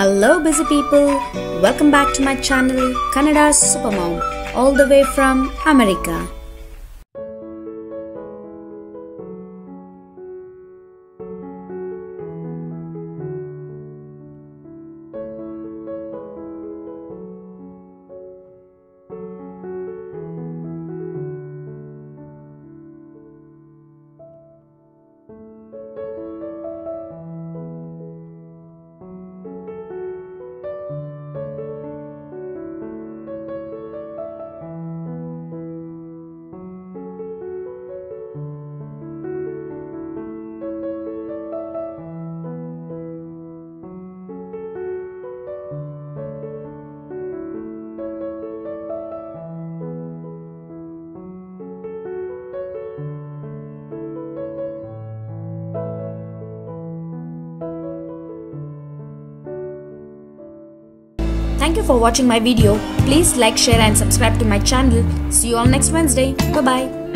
Hello, busy people. Welcome back to my channel, Kannada Supermom, all the way from America. Thank you for watching my video. Please like, share and subscribe to my channel. See you all next Wednesday. Bye bye.